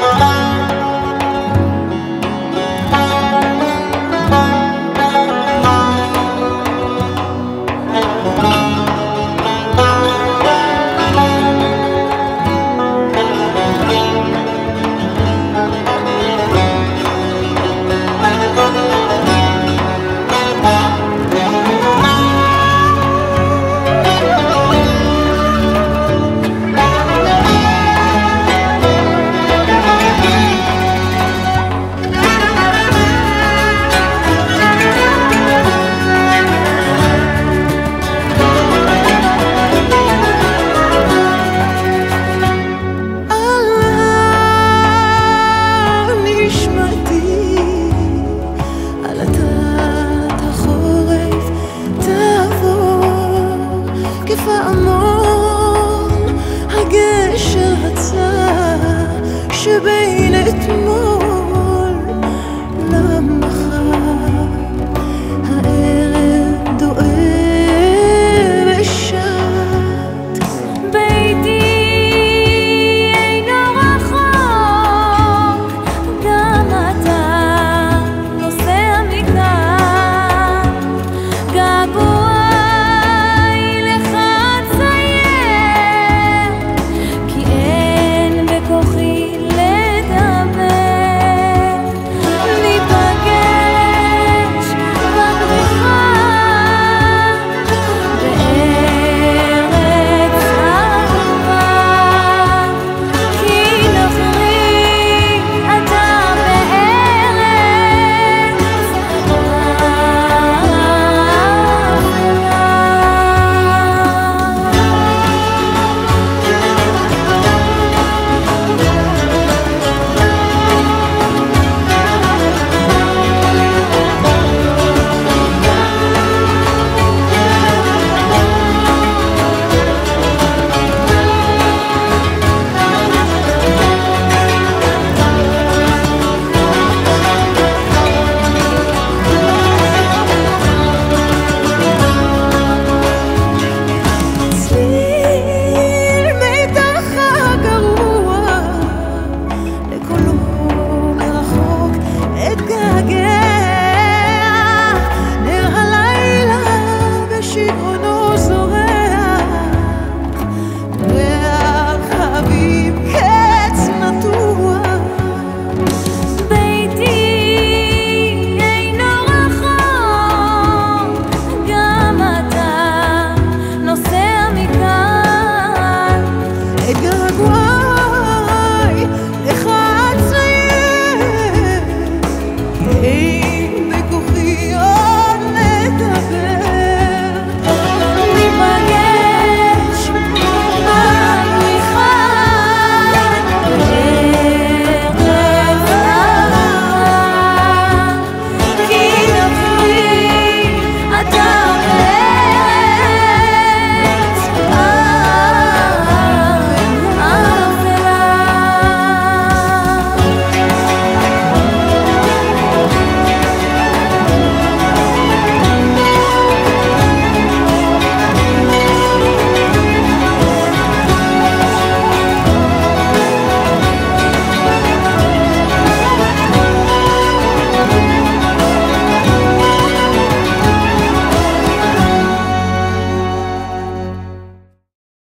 Mama. 是被。